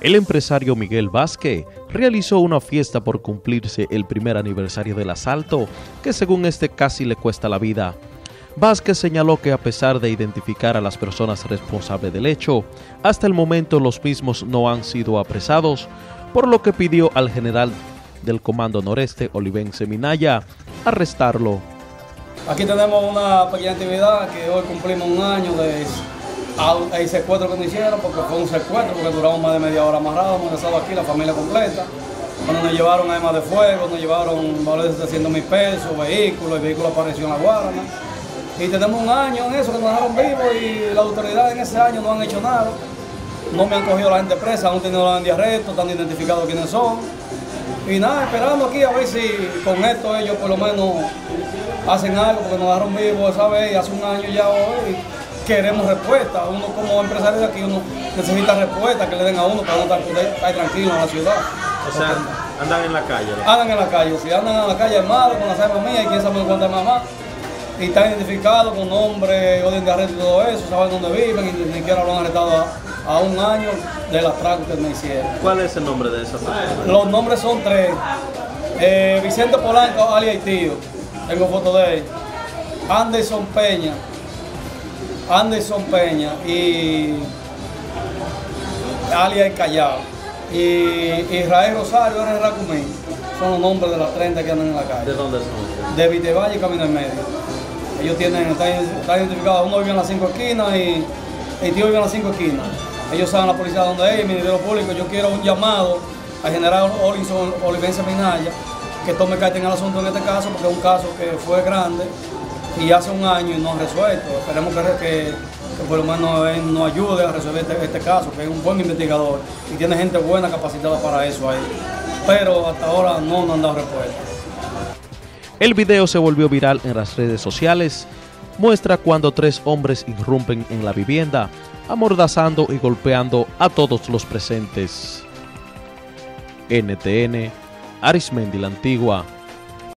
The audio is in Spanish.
El empresario Miguel Vázquez realizó una fiesta por cumplirse el primer aniversario del asalto, que según este casi le cuesta la vida. Vázquez señaló que a pesar de identificar a las personas responsables del hecho, hasta el momento los mismos no han sido apresados, por lo que pidió al general del Comando Noreste, Olivense Minaya, arrestarlo. Aquí tenemos una pequeña actividad que hoy cumplimos un año de hay secuestro que nos hicieron porque fue un secuestro, porque duramos más de media hora amarrados, hemos estado aquí la familia completa. Cuando nos llevaron armas de fuego, nos llevaron valor de 700 mil pesos, vehículos, el vehículo apareció en la Guarana. Y tenemos un año en eso que nos dejaron vivos y las autoridades en ese año no han hecho nada. No me han cogido la gente presa, aún tenido la de arresto, están identificados quiénes son. Y nada, esperando aquí a ver si con esto ellos por lo menos hacen algo, porque nos dejaron vivos esa vez hace un año ya hoy queremos respuesta. Uno como empresario de aquí, uno necesita respuesta que le den a uno para uno estar, tranquilo en la ciudad. O sea, andan en la calle. Andan en la calle, si andan en la calle armados con las armas mías y quién sabe cuánto es mamá. Y están identificados con nombre, orden de arresto y todo eso, saben dónde viven y ni siquiera lo han arrestado a, un año del atraco que me hicieron. ¿Cuál es el nombre de esa persona? Los nombres son tres. Eh, Vicente Polanco, alias Tío, tengo foto de él. Anderson Peña, Anderson Peña y alias Callao y Israel Rosario en Racumín son los nombres de las 30 que andan en la calle. ¿De dónde son? De Vitevalle y Camino en Medio. Ellos tienen, están, identificados, uno vive en las cinco esquinas y el tío vive en las cinco esquinas. Ellos saben la policía dónde es, el Ministerio Público. Yo quiero un llamado al general Olinson Olivense Minaya que tome carta en el asunto en este caso, porque es un caso que fue grande y hace un año y no ha resuelto. Esperemos que, por lo menos él nos ayude a resolver este, este, caso, que es un buen investigador y tiene gente buena capacitada para eso ahí. Pero hasta ahora no nos han dado respuesta. El video se volvió viral en las redes sociales. Muestra cuando tres hombres irrumpen en la vivienda, amordazando y golpeando a todos los presentes. NTN, Arismendi la Antigua,